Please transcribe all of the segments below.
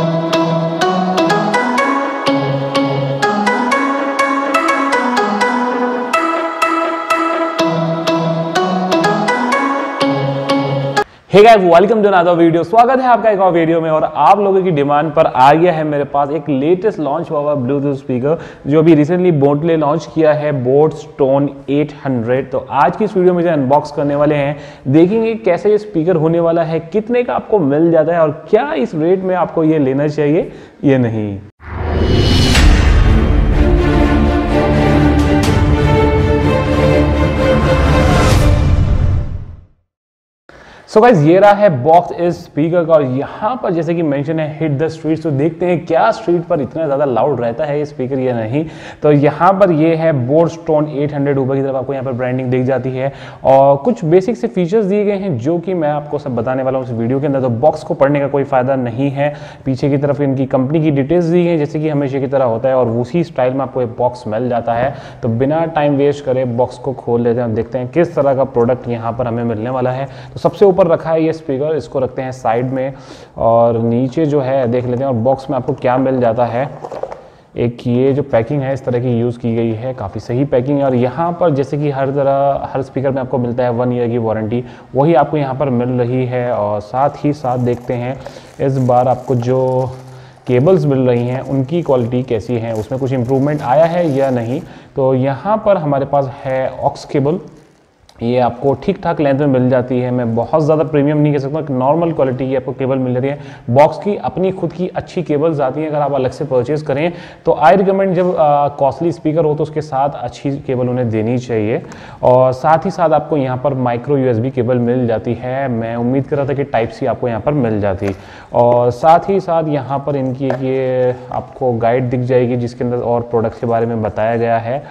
Thank you. Hey guys welcome to another video स्वागत है आपका एक और वीडियो में और आप लोगों की डिमांड पर आ गया है मेरे पास एक लेटेस्ट लॉन्च हुआ हुआ ब्लूटूथ स्पीकर जो अभी रिसेंटली बोटले लॉन्च किया है बोट स्टोन 800 तो आज की इस वीडियो में जो अनबॉक्स करने वाले हैं, देखेंगे कैसे ये स्पीकर होने वाला है, कितने का आपको मिल जाता है और क्या इस रेट में आपको ये लेना चाहिए, ये नहीं। सो गाइज़ ये रहा है बॉक्स इस स्पीकर का और यहाँ पर जैसे कि मेंशन है हिट द स्ट्रीट तो देखते हैं क्या स्ट्रीट पर इतना ज़्यादा लाउड रहता है ये स्पीकर या नहीं। तो यहाँ पर ये है बोर्ड स्टोन 800 ऊपर की तरफ़ आपको यहाँ पर ब्रांडिंग दिख जाती है। और कुछ बेसिक से फीचर्स दिए गए हैं जो कि मैं आपको सब बताने वाला हूँ इस वीडियो के अंदर। तो बॉक्स को पढ़ने का कोई फ़ायदा नहीं है। पीछे की तरफ़ इनकी कंपनी की डिटेल्स दी गई जैसे कि हमेशा की तरह होता है और उसी स्टाइल में आपको एक बॉक्स मिल जाता है। तो बिना टाइम वेस्ट करे बॉक्स को खोल लेते हैं देखते हैं किस तरह का प्रोडक्ट यहाँ पर हमें मिलने वाला है। तो सबसे ऊपर ऊपर रखा है ये स्पीकर इसको रखते हैं साइड में और नीचे जो है, देख लेते हैं और बॉक्स में आपको क्या मिल जाता है। एक ये जो पैकिंग है, इस तरह की यूज़ की गई है, काफ़ी सही पैकिंग है और यहाँ पर जैसे कि हर तरह, हर स्पीकर में आपको मिलता है वन ईयर की वारंटी वही आपको यहाँ पर मिल रही है और साथ ही साथ देखते हैं, इस बार आपको जो केबल्स मिल रही हैं, उनकी क्वालिटी कैसी है, उसमें कुछ इम्प्रूवमेंट आया है या नहीं? तो यहाँ पर हमारे पास है ऑक्स केबल ये आपको ठीक ठाक लेंथ में मिल जाती है। मैं बहुत ज़्यादा प्रीमियम नहीं कह सकता नॉर्मल क्वालिटी की आपको केबल मिल जाती है। बॉक्स की अपनी खुद की अच्छी केबल्स आती हैं, अगर आप अलग से परचेज़ करें तो आई रिकमेंड जब कॉस्टली स्पीकर हो तो उसके साथ अच्छी केबल उन्हें देनी चाहिए। और साथ ही साथ आपको यहाँ पर माइक्रो यूएसबी केबल मिल जाती है। मैं उम्मीद कर रहा था कि टाइप सी आपको यहाँ पर मिल जाती। और साथ ही साथ यहाँ पर इनकी ये आपको गाइड दिख जाएगी, जिसके अंदर और प्रोडक्ट के बारे में बताया गया है।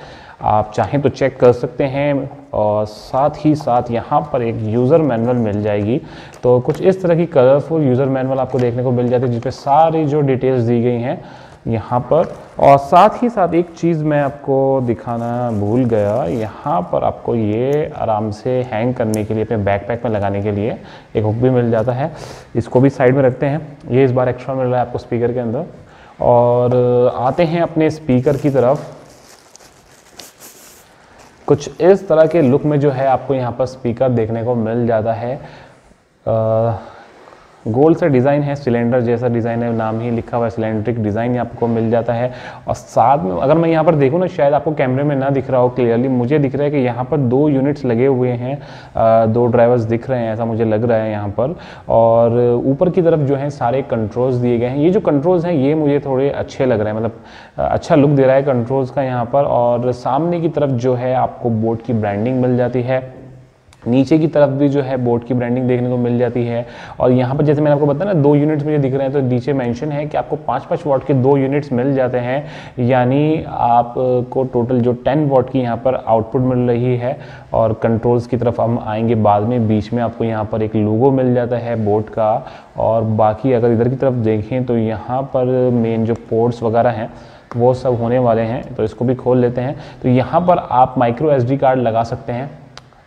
आप चाहें तो चेक कर सकते हैं, और साथ ही साथ यहाँ पर एक यूज़र मैनुअल मिल जाएगी। तो कुछ इस तरह की कलरफुल यूज़र मैनुअल आपको देखने को मिल जाती है, जिसपे सारी जो डिटेल्स दी गई हैं यहाँ पर। और साथ ही साथ एक चीज़ मैं आपको दिखाना भूल गया, यहाँ पर आपको ये आराम से हैंग करने के लिए, अपने बैकपैक में लगाने के लिए एक हुक भी मिल जाता है। इसको भी साइड में रखते हैं। ये इस बार एक्स्ट्रा मिल रहा है आपको स्पीकर के अंदर। और आते हैं अपने स्पीकर की तरफ़। कुछ इस तरह के लुक में जो है आपको यहाँ पर स्पीकर देखने को मिल जाता है। आ, गोल से डिज़ाइन है, सिलेंडर जैसा डिज़ाइन है, नाम ही लिखा हुआ है, सिलेंड्रिक डिज़ाइन आपको मिल जाता है। और साथ में अगर मैं यहाँ पर देखूँ ना, शायद आपको कैमरे में ना दिख रहा हो क्लियरली मुझे दिख रहा है कि यहाँ पर दो यूनिट्स लगे हुए हैं दो ड्राइवर्स दिख रहे हैं, ऐसा मुझे लग रहा है यहाँ पर। और ऊपर की तरफ़ जो है, सारे कंट्रोल्स दिए गए हैं। ये जो कंट्रोल्स हैं, ये मुझे थोड़े अच्छे लग रहे हैं मतलब अच्छा लुक दे रहा है कंट्रोल्स का यहाँ पर। और सामने की तरफ़ जो है, आपको बोर्ड की ब्रांडिंग मिल जाती है। नीचे की तरफ़ भी जो है बोर्ड की ब्रांडिंग देखने को मिल जाती है। और यहाँ पर जैसे मैंने आपको बताया ना, दो यूनिट्स मुझे दिख रहे हैं तो नीचे मेंशन है कि आपको पाँच पाँच वॉट के दो यूनिट्स मिल जाते हैं। यानी आपको टोटल जो टेन वॉट की यहाँ पर आउटपुट मिल रही है और कंट्रोल्स की तरफ़ हम आएँगे बाद में। बीच में आपको यहाँ पर एक लोगो मिल जाता है बोर्ड का। और बाकी अगर इधर की तरफ़ देखें तो यहाँ पर मेन जो पोर्ट्स वगैरह हैं, वो सब होने वाले हैं। तो इसको भी खोल लेते हैं। तो यहाँ पर आप माइक्रो एसडी कार्ड लगा सकते हैं।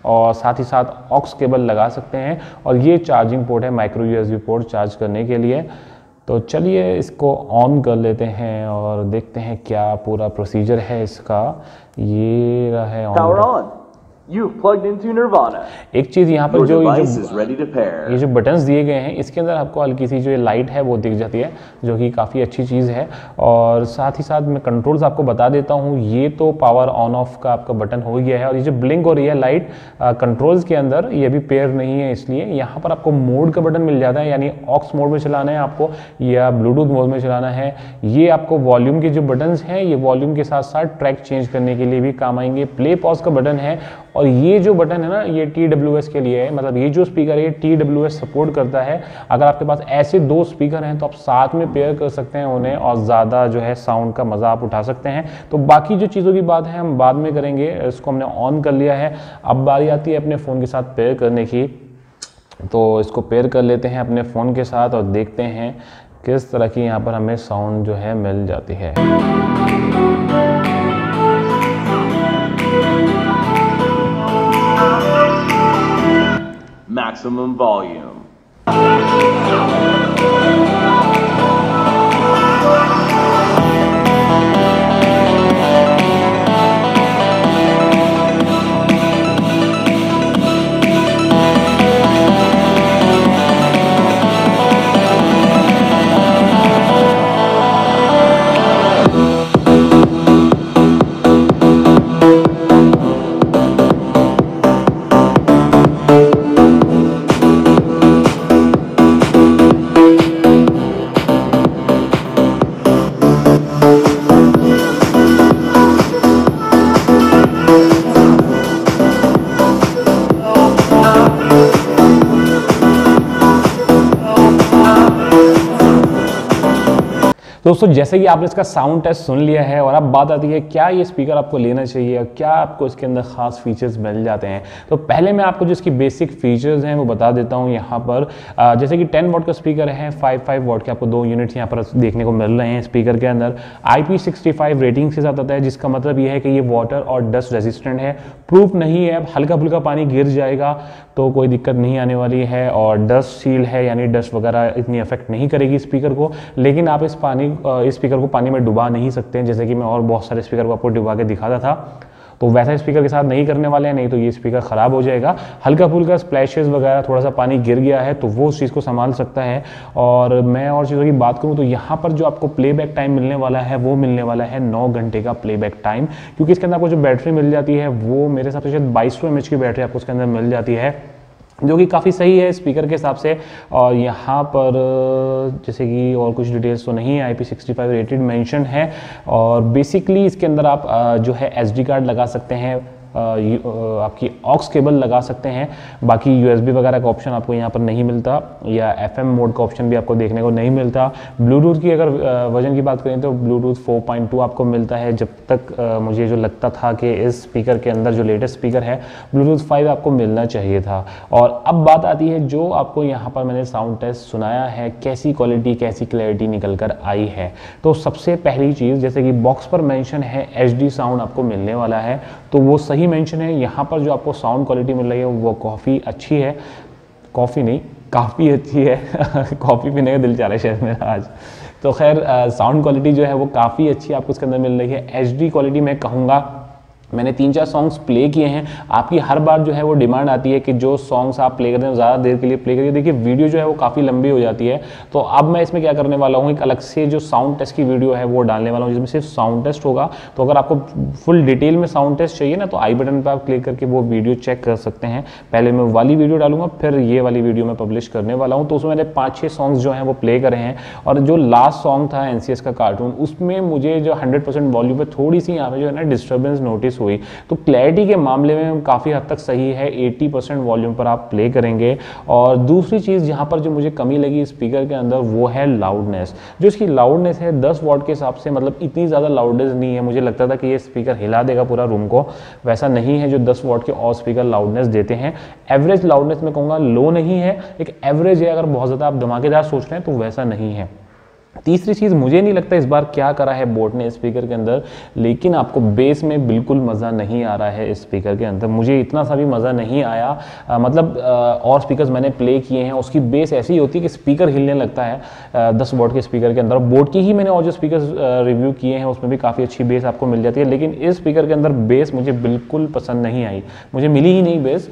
और साथ ही साथ ऑक्स केबल लगा सकते हैं और ये चार्जिंग पोर्ट है माइक्रो यूएसबी पोर्ट चार्ज करने के लिए। तो चलिए इसको ऑन कर लेते हैं और देखते हैं क्या पूरा प्रोसीजर है इसका। ये रहा है on You've plugged into Nirvana. एक चीज़ यहाँ पर जो ये जो ये जो बटन्स दिए गए हैं इसके अंदर आपको हल्की सी जो लाइट है वो दिख जाती है जो कि काफ़ी अच्छी चीज़ है। और साथ ही साथ मैं कंट्रोल्स आपको बता देता हूँ ये तो पावर ऑन ऑफ़ का आपका बटन हो गया है और ये जो ब्लिंक हो रही है लाइट कंट्रोल्स के अंदर ये भी पेयर नहीं है इसलिए। यहाँ पर आपको मोड का बटन मिल जाता है यानी ऑक्स मोड में चलाना है आपको या ब्लूटूथ मोड में चलाना है। ये आपको वॉल्यूम के जो बटन हैं ये वॉल्यूम के साथ साथ ट्रैक चेंज करने के लिए भी काम आएँगे। प्ले पॉज का बटन है और ये जो बटन है ना, ये टी डब्ल्यू एस के लिए है। मतलब ये जो स्पीकर है, ये टी डब्ल्यू एस सपोर्ट करता है। अगर आपके पास ऐसे दो स्पीकर हैं तो आप साथ में पेयर कर सकते हैं उन्हें और ज़्यादा जो है साउंड का मज़ा आप उठा सकते हैं। तो बाकी जो चीज़ों की बात है, हम बाद में करेंगे। इसको हमने ऑन कर लिया है। अब बारी आती है अपने फ़ोन के साथ पेयर करने की। तो इसको पेयर कर लेते हैं अपने फ़ोन के साथ और देखते हैं किस तरह की यहाँ पर हमें साउंड जो है मिल जाती है। Maximum volume. दोस्तों, जैसे कि आपने इसका साउंड टेस्ट सुन लिया है और अब बात आती है, क्या ये स्पीकर आपको लेना चाहिए और क्या आपको इसके अंदर खास फीचर्स मिल जाते हैं? तो पहले मैं आपको जो इसकी बेसिक फीचर्स हैं वो बता देता हूँ यहाँ पर। जैसे कि 10 वॉट का स्पीकर है 5 5 वॉट के आपको दो यूनिट्स यहाँ पर देखने को मिल रहे हैं स्पीकर के अंदर। IP65 रेटिंग के साथ आता है, जिसका मतलब यह है कि ये वाटर और डस्ट रेजिस्टेंट है। प्रूफ नहीं है हल्का फुल्का पानी गिर जाएगा। तो कोई दिक्कत नहीं आने वाली है और डस्ट सील है, यानी डस्ट वगैरह इतनी अफेक्ट नहीं करेगी स्पीकर को, लेकिन आप इस पानी इस स्पीकर को पानी में डुबा नहीं सकते जैसे कि मैं और बहुत सारे स्पीकर को आपको डुबा के दिखाता था। तो वैसा स्पीकर के साथ नहीं करने वाले हैं, नहीं तो ये स्पीकर ख़राब हो जाएगा। हल्का फुल्का स्प्लैशेज वगैरह थोड़ा सा पानी गिर गया है तो वो उस चीज़ को संभाल सकता है। और मैं और चीज़ों की बात करूँ तो यहाँ पर जो आपको प्लेबैक टाइम मिलने वाला है, वो मिलने वाला है नौ घंटे का प्लेबैक टाइम क्योंकि इसके अंदर आपको जो बैटरी मिल जाती है, वो मेरे हिसाब से शायद बाईस सौ की बैटरी आपको उसके अंदर मिल जाती है। जो कि काफ़ी सही है स्पीकर के हिसाब से। और यहाँ पर, जैसे कि और कुछ डिटेल्स तो नहीं है I P sixty five rated mention है। और बेसिकली इसके अंदर आप जो है एसडी कार्ड लगा सकते हैं। आपकी ऑक्स केबल लगा सकते हैं। बाकी यूएसबी वगैरह का ऑप्शन आपको यहाँ पर नहीं मिलता, या एफएम मोड का ऑप्शन भी आपको देखने को नहीं मिलता। ब्लूटूथ की अगर वज़न की बात करें तो ब्लूटूथ 4.2 आपको मिलता है। जब तक मुझे जो लगता था कि इस स्पीकर के अंदर जो लेटेस्ट स्पीकर है ब्लूटूथ 5 आपको मिलना चाहिए था। और अब बात आती है जो आपको यहाँ पर मैंने साउंड टेस्ट सुनाया है, कैसी क्वालिटी कैसी क्लैरिटी निकल कर आई है। तो सबसे पहली चीज़, जैसे कि बॉक्स पर मैंशन है एचडी साउंड आपको मिलने वाला है तो वो सही ही मेंशन है, यहाँ पर जो आपको साउंड क्वालिटी मिल रही है, वो काफ़ी अच्छी है। कॉफ़ी नहीं, काफ़ी अच्छी है। कॉफ़ी पीने का दिल चाह रहा है शायद मेरा आज। तो खैर साउंड क्वालिटी जो है, वो काफ़ी अच्छी आपको इसके अंदर मिल रही है। एचडी क्वालिटी मैं कहूँगा मैंने तीन चार सॉन्ग्स प्ले किए हैं। आपकी हर बार जो है वो डिमांड आती है कि जो सॉन्ग्स आप प्ले करते हैं, ज़्यादा देर के लिए प्ले करिए। देखिए वीडियो जो है वो काफ़ी लंबी हो जाती है। तो अब मैं इसमें क्या करने वाला हूँ? एक अलग से जो साउंड टेस्ट की वीडियो है वो डालने वाला हूँ, जिसमें सिर्फ़ साउंड टेस्ट होगा। तो अगर आपको फुल डिटेल में साउंड टेस्ट चाहिए ना तो आई बटन पर आप क्लिक करके वो वीडियो चेक कर सकते हैं। पहले मैं वाली वीडियो डालूँगा, फिर ये वाली वीडियो मैं पब्लिश करने वाला हूँ। तो उसमें मैंने पाँच छः सॉन्ग्स जो हैं वो प्ले करे हैं। और जो लास्ट सॉन्ग था एनसीएस का कार्टून उसमें मुझे जो हंड्रेड परसेंट वॉल्यूम पर थोड़ी सी यहाँ पर जो है ना डिस्टर्बेंस नोटिस हुई। तो क्लैरिटी के मामले में काफ़ी हद तक सही है 80 परसेंट वॉल्यूम पर आप प्ले करेंगे। और दूसरी चीज़ जहाँ पर जो मुझे कमी लगी स्पीकर के अंदर, वो है लाउडनेस जो इसकी लाउडनेस है 10 वॉट के हिसाब से मतलब इतनी ज़्यादा लाउडनेस नहीं है। मुझे लगता था कि ये स्पीकर हिला देगा पूरा रूम को। वैसा नहीं है जो दस वॉट के और स्पीकर लाउडनेस देते हैं। एवरेज लाउडनेस में कहूँगा लो नहीं है, एक एवरेज है अगर बहुत ज़्यादा आप धमाकेदार सोच रहे हैं तो वैसा नहीं है। तीसरी चीज़ मुझे नहीं लगता इस बार क्या करा है बोट ने स्पीकर के अंदर लेकिन आपको बेस में बिल्कुल मज़ा नहीं आ रहा है स्पीकर के अंदर। मुझे इतना सा भी मज़ा नहीं आया। आ, मतलब आ, और स्पीकर्स मैंने प्ले किए हैं उसकी बेस ऐसी होती है कि स्पीकर हिलने लगता है आ, दस वोट के स्पीकर के अंदर। बोट की ही मैंने और जो स्पीकर रिव्यू किए हैं उसमें भी काफ़ी अच्छी बेस आपको मिल जाती है लेकिन इस स्पीकर के अंदर बेस मुझे बिल्कुल पसंद नहीं आई। मुझे मिली ही नहीं बेस।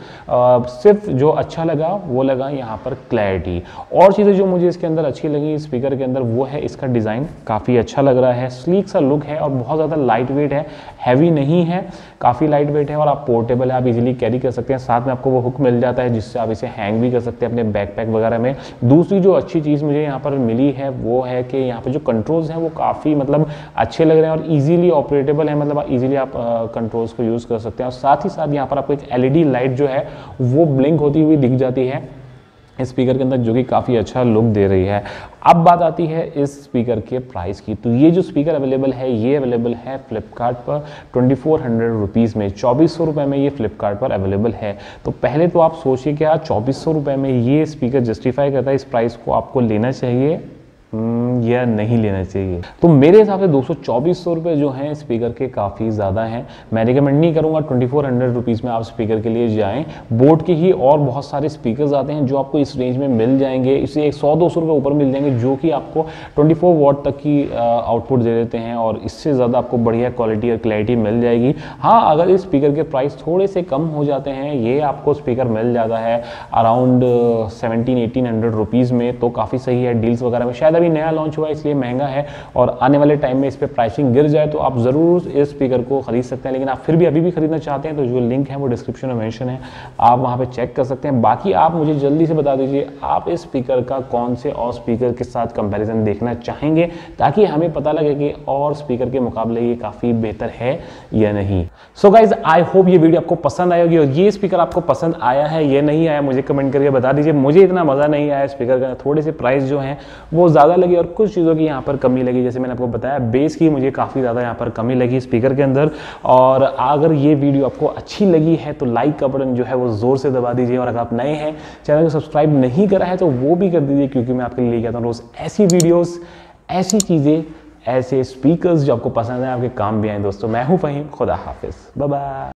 सिर्फ़ जो अच्छा लगा वो लगा यहाँ पर क्लैरिटी। और चीज़ें जो मुझे इसके अंदर अच्छी लगी स्पीकर के अंदर वो है, इसका डिज़ाइन काफ़ी अच्छा लग रहा है स्लीक सा लुक है और बहुत ज़्यादा लाइट वेट है हैवी नहीं है, काफ़ी लाइट वेट है और आप पोर्टेबल है, आप इजीली कैरी कर सकते हैं। साथ में आपको वो हुक मिल जाता है जिससे आप इसे हैंग भी कर सकते हैं अपने बैकपैक वगैरह में। दूसरी जो अच्छी चीज़ मुझे यहाँ पर मिली है वो है कि यहाँ पर जो कंट्रोल्स हैं वो काफ़ी मतलब अच्छे लग रहे हैं और ईजिली ऑपरेटेबल है मतलब ईजिली आप कंट्रोल्स को यूज़ कर सकते हैं। और साथ ही साथ यहाँ पर आपको एक एलईडी लाइट जो है वो ब्लिंक होती हुई दिख जाती है। स्पीकर के अंदर जो कि काफ़ी अच्छा लुक दे रही है। अब बात आती है इस स्पीकर के प्राइस की। तो ये जो स्पीकर अवेलेबल है ये अवेलेबल है फ्लिपकार्ट पर ट्वेंटी फोर हंड्रेड रुपीज़ में। चौबीस सौ रुपये में ये फ्लिपकार्ट पर अवेलेबल है। तो पहले तो आप सोचिए कि यार चौबीस सौ रुपये में ये स्पीकर जस्टिफाई करता है इस प्राइस को आपको लेना चाहिए? हम्म, या नहीं लेना चाहिए। तो मेरे हिसाब से दो सौ चौबीस सौ जो हैं स्पीकर के काफ़ी ज़्यादा हैं। मैं रिकमेंड नहीं करूँगा ट्वेंटी फोर हंड्रेड रुपीज़ में आप स्पीकर के लिए जाएँ। बोट के ही और बहुत सारे स्पीकर्स आते हैं जो आपको इस रेंज में मिल जाएँगे। इसे एक सौ दो सौ रुपये ऊपर मिल जाएँगे जो कि आपको ट्वेंटी फोर तक की आउटपुट दे देते हैं और इससे ज़्यादा आपको बढ़िया क्वालिटी और क्लैरिटी मिल जाएगी। हाँ अगर इस स्पीकर के प्राइस थोड़े से कम हो जाते हैं, ये आपको स्पीकर मिल जाता है around seventeen eighteen hundred rupees में तो काफ़ी सही है। डील्स वगैरह में शायद अभी नया लॉन्च हुआ है इसलिए महँगा है और आने वाले टाइम में इस पर प्राइसिंग गिर जाए तो आप ज़रूर इस स्पीकर को खरीद सकते हैं, लेकिन आप फिर भी अभी भी खरीदना चाहते हैं तो जो लिंक है वो डिस्क्रिप्शन में मैंशन है। आप वहाँ पर चेक कर सकते हैं। बाकी आप मुझे जल्दी से बता दीजिए, आप इस स्पीकर का कौन से और स्पीकर के साथ कंपेरिजन देखना चाहेंगे, ताकि हमें पता लगे कि और स्पीकर के मुकाबले ये काफ़ी बेहतर है या नहीं। सो गाइज़ आई होप ये वीडियो आपको पसंद आएगी और ये स्पीकर आपको पसंद आया है या नहीं आया, मुझे कमेंट करके बता दीजिए। मुझे इतना मज़ा नहीं आया स्पीकर का, थोड़े से प्राइस जो है वो ज़्यादा लगे और कुछ चीज़ों की यहाँ पर कमी लगी, जैसे मैंने आपको बताया बेस की मुझे काफ़ी ज़्यादा यहाँ पर कमी लगी स्पीकर के अंदर। और अगर ये वीडियो आपको अच्छी लगी है तो लाइक का बटन जो है वो ज़ोर से दबा दीजिए। और अगर आप नए हैं, चैनल को सब्सक्राइब नहीं करा है तो वो भी कर दीजिए, क्योंकि मैं आपके लिए लेके आता हूँ रोज़ ऐसी वीडियोज़ ऐसी चीज़ें, ऐसे स्पीकर्स जो आपको पसंद है, आपके काम भी आए दोस्तों, मैं हूँ फ़हीम, खुदा हाफिज़। बाय